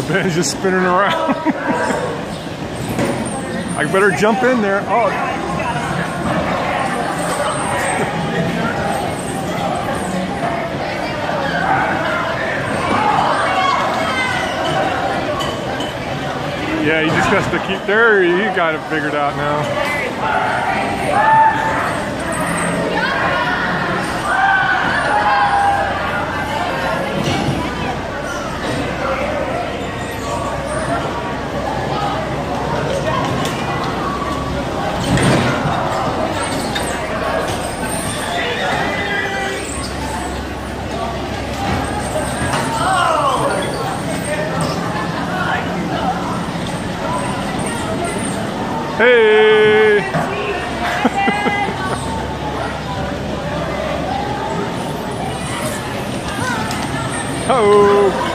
Ben's just spinning around. I better jump in there. Oh. Yeah, he just has to keep there. He got it figured out now. Hey! oh!